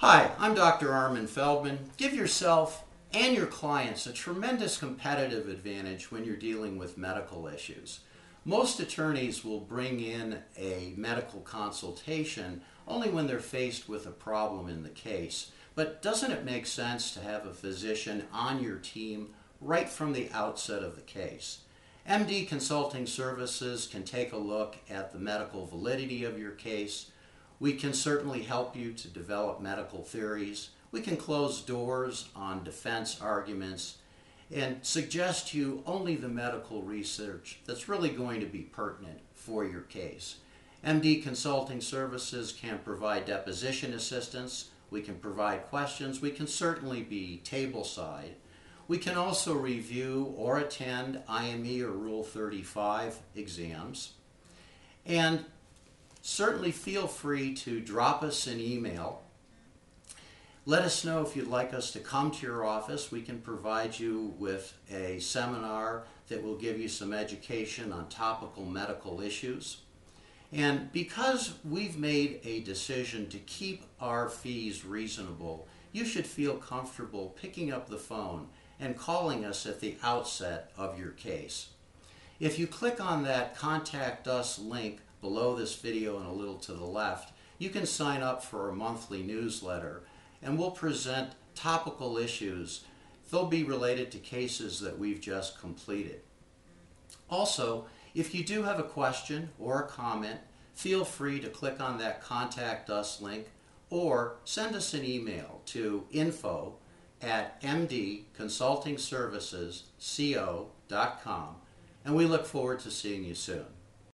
Hi, I'm Dr. Armin Feldman. Give yourself and your clients a tremendous competitive advantage when you're dealing with medical issues. Most attorneys will bring in a medical consultation only when they're faced with a problem in the case. But doesn't it make sense to have a physician on your team right from the outset of the case? MD Consulting Services can take a look at the medical validity of your case. We can certainly help you to develop medical theories. We can close doors on defense arguments and suggest to you only the medical research that's really going to be pertinent for your case. MD Consulting Services can provide deposition assistance. We can provide questions. We can certainly be tableside. We can also review or attend IME or Rule 35 exams. And certainly feel free to drop us an email. Let us know if you'd like us to come to your office. We can provide you with a seminar that will give you some education on topical medical issues. And because we've made a decision to keep our fees reasonable, you should feel comfortable picking up the phone and calling us at the outset of your case. If you click on that Contact Us link below this video and a little to the left, you can sign up for a monthly newsletter and we'll present topical issues. They'll be related to cases that we've just completed. Also, if you do have a question or a comment, feel free to click on that Contact Us link or send us an email to info at mdconsultingservicesco.com and we look forward to seeing you soon.